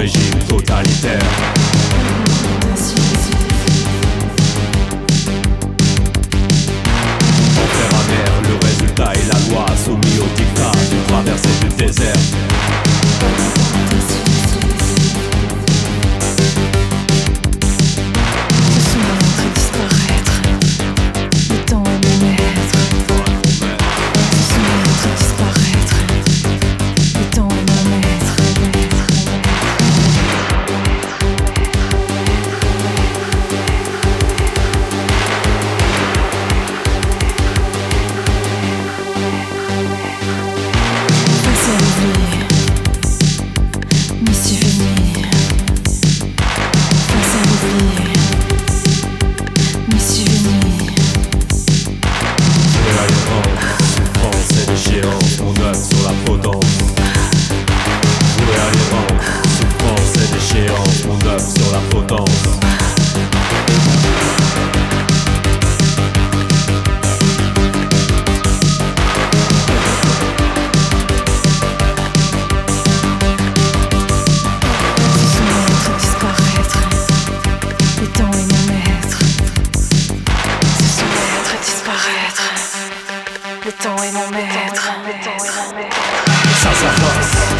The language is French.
régime totalitaire. Enfer amer, le résultat est la loi soumis au dictat du traversé du désert. La potence. Le temps est mon maître. Se soumettre, disparaître. Le temps est mon maître. Est